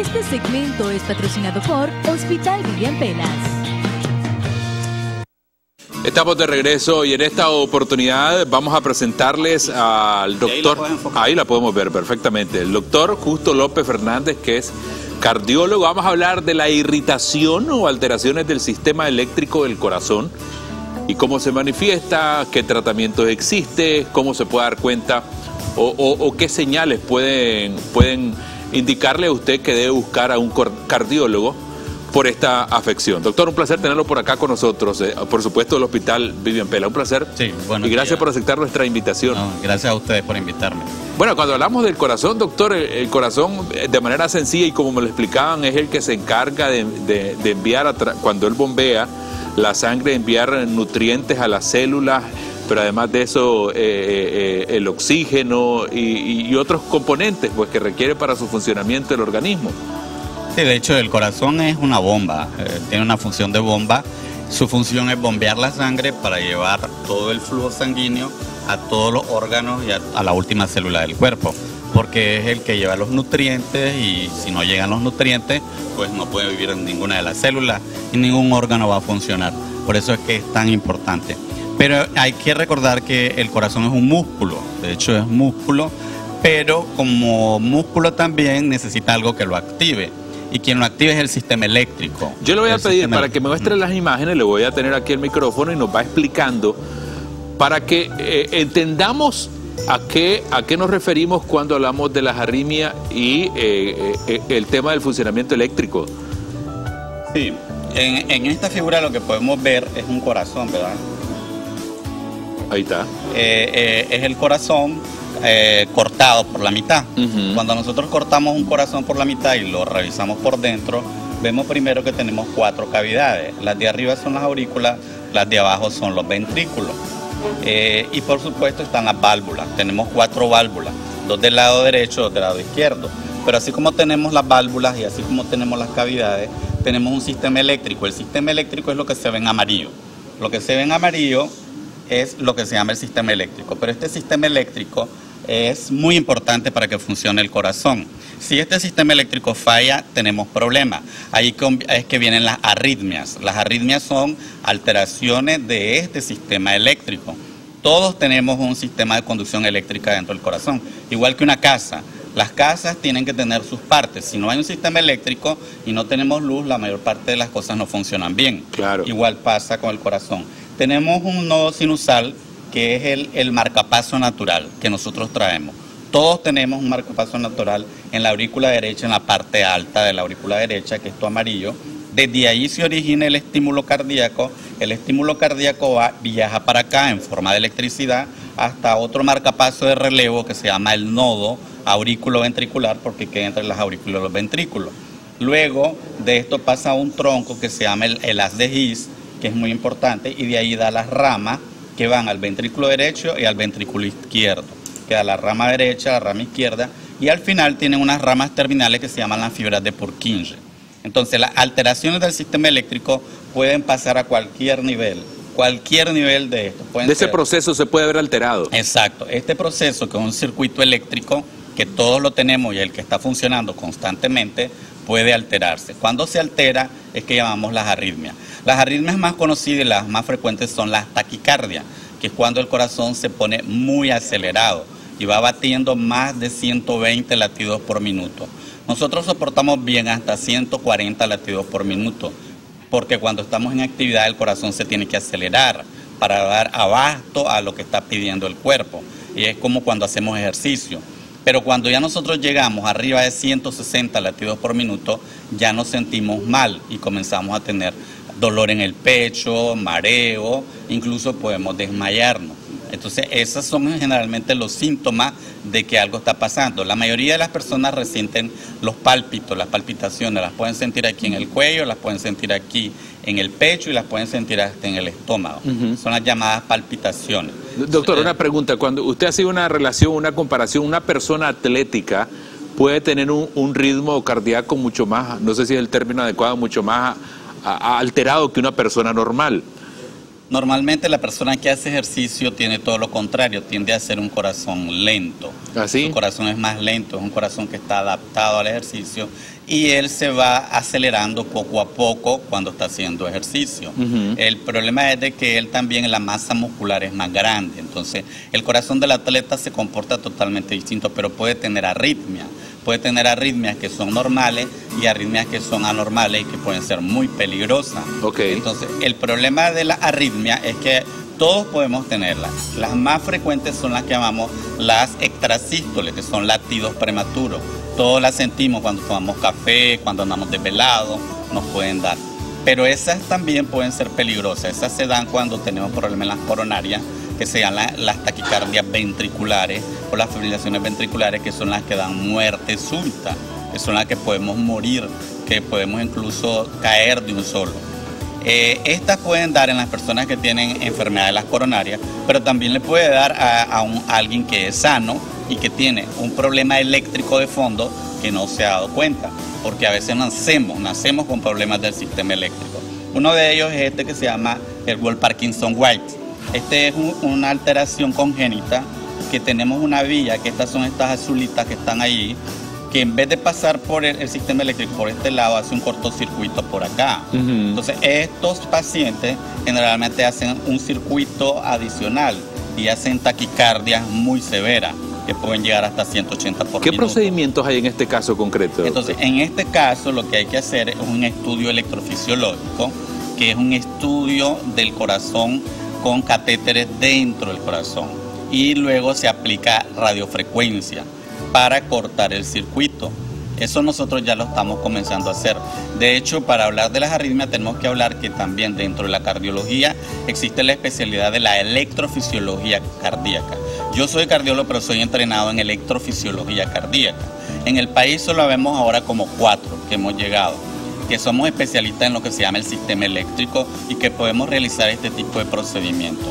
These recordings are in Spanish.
Este segmento es patrocinado por Hospital Vivian Pelas. Estamos de regreso y en esta oportunidad vamos a presentarles al doctor. Ahí la, podemos ver perfectamente. El doctor Justo López Fernández, que es cardiólogo. Vamos a hablar de la irritación o alteraciones del sistema eléctrico del corazón y cómo se manifiesta, qué tratamientos existe, cómo se puede dar cuenta o, qué señales pueden, pueden indicarle a usted que debe buscar a un cardiólogo por esta afección. Doctor, un placer tenerlo por acá con nosotros. Eh, por supuesto, el Hospital Vivian Pela. Un placer. Sí, bueno. Y gracias por aceptar nuestra invitación. gracias a ustedes por invitarme. Bueno, cuando hablamos del corazón, doctor, el, corazón eh, de manera sencilla y como me lo explicaban, es el que se encarga de, enviar, cuando él bombea la sangre, enviar nutrientes a las células, pero además de eso, eh, el oxígeno y, otros componentes pues, que requiere para su funcionamiento el organismo. Sí, de hecho el corazón es una bomba, eh, tiene una función de bomba. Su función es bombear la sangre para llevar todo el flujo sanguíneo a todos los órganos y a, la última célula del cuerpo, porque es el que lleva los nutrientes y si no llegan los nutrientes, pues no puede vivir en ninguna de las células y ningún órgano va a funcionar. Por eso es que es tan importante. Pero hay que recordar que el corazón es un músculo, de hecho es músculo, pero como músculo también necesita algo que lo active y quien lo active es el sistema eléctrico. Yo le voy a pedir para que me muestre las imágenes, le voy a tener aquí el micrófono y nos va explicando para que eh, entendamos a qué, a qué nos referimos cuando hablamos de las arritmias y eh, eh, el tema del funcionamiento eléctrico. Sí, en, en, esta figura lo que podemos ver es un corazón, ¿verdad? Ahí está. es el corazón eh, cortado por la mitad. Cuando nosotros cortamos un corazón por la mitad y lo revisamos por dentro, vemos primero que tenemos cuatro cavidades. Las de arriba son las aurículas, las de abajo son los ventrículos. Eh, y por supuesto están las válvulas. Tenemos cuatro válvulas, dos del lado derecho, dos del lado izquierdo. Pero así como tenemos las válvulas y así como tenemos las cavidades, tenemos un sistema eléctrico. El sistema eléctrico es lo que se ve en amarillo. Lo que se ve en amarillo es lo que se llama el sistema eléctrico. Pero este sistema eléctrico es muy importante para que funcione el corazón. Si este sistema eléctrico falla, tenemos problemas. Ahí es que vienen las arritmias. Las arritmias son alteraciones de este sistema eléctrico. Todos tenemos un sistema de conducción eléctrica dentro del corazón, igual que una casa. Las casas tienen que tener sus partes. Si no hay un sistema eléctrico y no tenemos luz, la mayor parte de las cosas no funcionan bien. Claro. Igual pasa con el corazón. Tenemos un nodo sinusal que es el, el marcapaso natural que nosotros traemos. Todos tenemos un marcapaso natural en la aurícula derecha, en la parte alta de la aurícula derecha, que es tu amarillo. Desde ahí se origina el estímulo cardíaco. El estímulo cardíaco va, viaja para acá en forma de electricidad hasta otro marcapaso de relevo que se llama el nodo aurículo ventricular porque queda entre las aurículas y los ventrículos. Luego de esto pasa a un tronco que se llama el, el haz de His, que es muy importante, y de ahí da las ramas que van al ventrículo derecho y al ventrículo izquierdo. Queda la rama derecha, la rama izquierda y al final tienen unas ramas terminales que se llaman las fibras de Purkinje. Entonces las alteraciones del sistema eléctrico pueden pasar a cualquier nivel, cualquier nivel de esto. de ese proceso se puede ver alterado. Exacto, este proceso que es un circuito eléctrico que todos lo tenemos y el que está funcionando constantemente puede alterarse. Cuando se altera es que llamamos las arritmias. Las arritmias más conocidas y las más frecuentes son las taquicardias, que es cuando el corazón se pone muy acelerado y va batiendo más de 120 latidos por minuto. Nosotros soportamos bien hasta 140 latidos por minuto, porque cuando estamos en actividad el corazón se tiene que acelerar para dar abasto a lo que está pidiendo el cuerpo. Y es como cuando hacemos ejercicio. Pero cuando ya nosotros llegamos arriba de 160 latidos por minuto, ya nos sentimos mal y comenzamos a tener dolor en el pecho, mareo, incluso podemos desmayarnos. Entonces, esos son generalmente los síntomas de que algo está pasando. La mayoría de las personas resienten los pálpitos, las palpitaciones, las pueden sentir aquí en el cuello, las pueden sentir aquí en el pecho y las pueden sentir hasta en el estómago. Son las llamadas palpitaciones. Doctor, una pregunta. Cuando usted hace una relación, una comparación, una persona atlética puede tener un, ritmo cardíaco mucho más, no sé si es el término adecuado, mucho más alterado que una persona normal. Normalmente la persona que hace ejercicio tiene todo lo contrario, tiende a ser un corazón lento. ¿Así? ¿Ah, Su corazón es más lento, es un corazón que está adaptado al ejercicio y él se va acelerando poco a poco cuando está haciendo ejercicio. El problema es de que él también la masa muscular es más grande, entonces el corazón del atleta se comporta totalmente distinto, pero puede tener arritmia puede tener arritmias que son normales y arritmias que son anormales y que pueden ser muy peligrosas. Okay. Entonces, el problema de la arritmia es que todos podemos tenerlas. Las más frecuentes son las que llamamos las extrasístoles, que son latidos prematuros. Todos las sentimos cuando tomamos café, cuando andamos desvelados, nos pueden dar. Pero esas también pueden ser peligrosas. Esas se dan cuando tenemos problemas en las coronarias que sean las taquicardias ventriculares o las fibrilaciones ventriculares, que son las que dan muerte súbita, que son las que podemos morir, que podemos incluso caer de un solo. Eh, estas pueden dar en las personas que tienen enfermedades de las coronarias, pero también le puede dar a, un, alguien que es sano y que tiene un problema eléctrico de fondo que no se ha dado cuenta, porque a veces nacemos, nacemos con problemas del sistema eléctrico. Uno de ellos es este que se llama el World Parkinson White este es una alteración congénita que tenemos una vía, que estas son estas azulitas que están ahí, que en vez de pasar por el, sistema eléctrico por este lado, hace un cortocircuito por acá. Entonces, estos pacientes generalmente hacen un circuito adicional y hacen taquicardias muy severas que pueden llegar hasta 180 por ¿Qué procedimientos hay en este caso concreto? Entonces, en este caso lo que hay que hacer es un estudio electrofisiológico, que es un estudio del corazón con catéteres dentro del corazón y luego se aplica radiofrecuencia para cortar el circuito. Eso nosotros ya lo estamos comenzando a hacer. De hecho, para hablar de las arritmias tenemos que hablar que también dentro de la cardiología existe la especialidad de la electrofisiología cardíaca. Yo soy cardiólogo, pero soy entrenado en electrofisiología cardíaca. En el país solo vemos ahora como cuatro que hemos llegado que somos especialistas en lo que se llama el sistema eléctrico y que podemos realizar este tipo de procedimientos.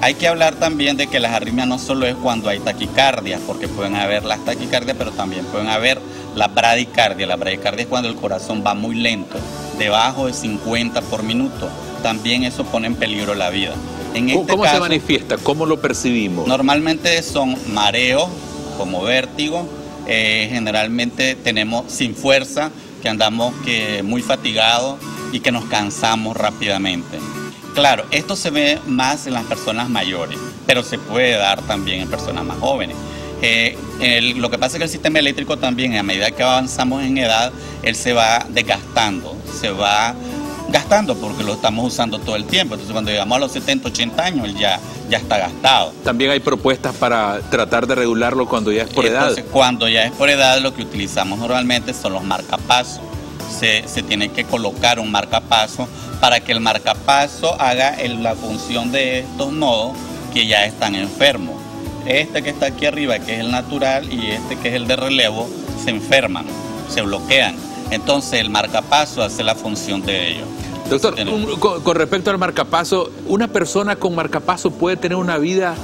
Hay que hablar también de que las arritmias no solo es cuando hay taquicardia, porque pueden haber las taquicardias, pero también pueden haber la bradicardia. La bradicardia es cuando el corazón va muy lento, debajo de 50 por minuto. También eso pone en peligro la vida. En este ¿Cómo se manifiesta? ¿Cómo lo percibimos? Normalmente son mareos, como vértigo. Eh, generalmente tenemos sin fuerza, que andamos que muy fatigados y que nos cansamos rápidamente. Claro, esto se ve más en las personas mayores, pero se puede dar también en personas más jóvenes. Eh, lo que pasa es que el sistema eléctrico también, a medida que avanzamos en edad, él se va desgastando, se va gastando porque lo estamos usando todo el tiempo. Entonces cuando llegamos a los 70, 80 años, él ya, ya está gastado. También hay propuestas para tratar de regularlo cuando ya es por Entonces, edad. Cuando ya es por edad, lo que utilizamos normalmente son los marcapasos. Se, se tiene que colocar un marcapaso para que el marcapaso haga la función de estos nodos que ya están enfermos. Este que está aquí arriba, que es el natural, y este que es el de relevo, se enferman, se bloquean. Entonces el marcapaso hace la función de ellos. Doctor, con, respecto al marcapaso, ¿una persona con marcapaso puede tener una vida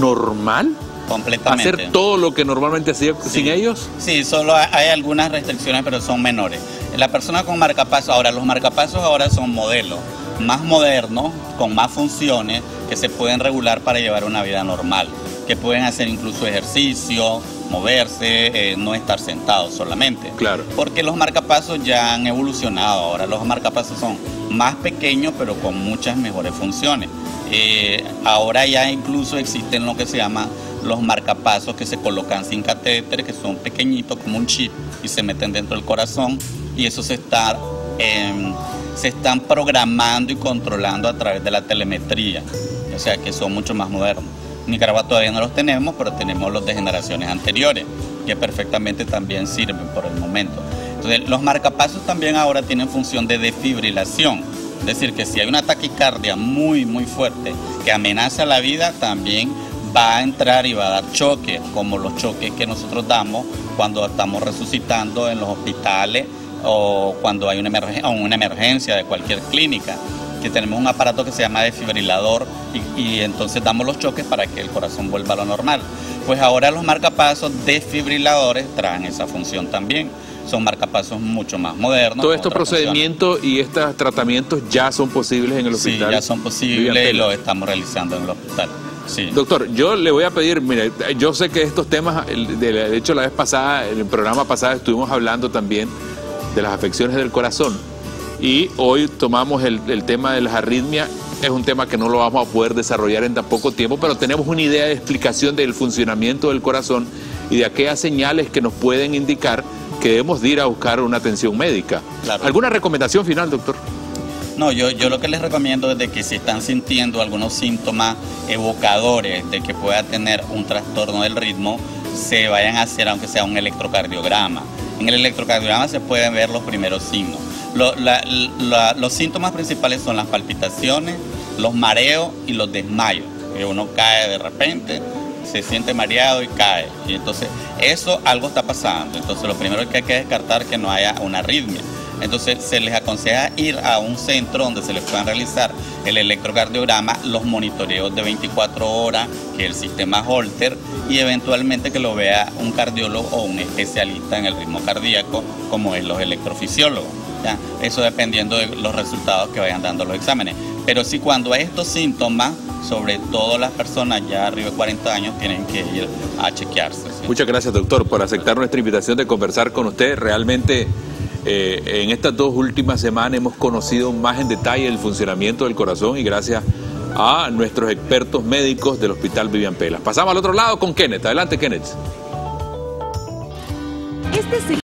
normal? Completamente. ¿Hacer todo lo que normalmente hacía sin ellos? Sí, solo hay algunas restricciones, pero son menores. La persona con marcapaso, ahora los marcapasos ahora son modelos más modernos, con más funciones, que se pueden regular para llevar una vida normal, que pueden hacer incluso ejercicio, moverse, eh, no estar sentado solamente. Claro. Porque los marcapasos ya han evolucionado. Ahora los marcapasos son más pequeños, pero con muchas mejores funciones. Eh, ahora ya incluso existen lo que se llama los marcapasos que se colocan sin catéter, que son pequeñitos como un chip y se meten dentro del corazón y eso se está em, se están programando y controlando a través de la telemetría, o sea que son mucho más modernos. Nicaragua todavía no los tenemos, pero tenemos los de generaciones anteriores, que perfectamente también sirven por el momento. Entonces, los marcapasos también ahora tienen función de defibrilación. Es decir, que si hay una taquicardia muy, muy fuerte que amenaza la vida, también va a entrar y va a dar choques, como los choques que nosotros damos cuando estamos resucitando en los hospitales o cuando hay una emergencia, una emergencia de cualquier clínica que tenemos un aparato que se llama desfibrilador y, entonces damos los choques para que el corazón vuelva a lo normal. Pues ahora los marcapasos desfibriladores traen esa función también. Son marcapasos mucho más modernos. Todos estos procedimientos y estos tratamientos ya son posibles en el hospital. Sí, ya son posibles y lo estamos realizando en el hospital. Sí. Doctor, yo le voy a pedir, mire, yo sé que estos temas, de hecho la vez pasada, en el programa pasado estuvimos hablando también de las afecciones del corazón y hoy tomamos el, el tema de las arritmias es un tema que no lo vamos a poder desarrollar en tan poco tiempo, pero tenemos una idea de explicación del funcionamiento del corazón y de aquellas señales que nos pueden indicar que debemos ir a buscar una atención médica. ¿Alguna recomendación final, doctor? No, yo, yo lo que les recomiendo es de que si están sintiendo algunos síntomas evocadores de que pueda tener un trastorno del ritmo, se vayan a hacer aunque sea un electrocardiograma. En el electrocardiograma se pueden ver los primeros signos. los síntomas principales son las palpitaciones, los mareos y los desmayos. Que uno cae de repente, se siente mareado y cae. Y entonces eso algo está pasando. Entonces lo primero que hay que descartar es que no haya una arritmia. Entonces se les aconseja ir a un centro donde se les puedan realizar el electrocardiograma, los monitoreos de 24 horas, que el sistema Holter, y eventualmente que lo vea un cardiólogo o un especialista en el ritmo cardíaco, como es los electrofisiólogos. Eso dependiendo de los resultados que vayan dando los exámenes. Pero si cuando hay estos síntomas, sobre todo las personas ya arriba de 40 años, tienen que ir a chequearse. Muchas gracias, doctor, por aceptar nuestra invitación de conversar con usted. Realmente eh, en estas dos últimas semanas hemos conocido más en detalle el funcionamiento del corazón y gracias a nuestros expertos médicos del Hospital Vivian Pelas. Pasamos al otro lado con Kenneth. Adelante, Kenneth. Este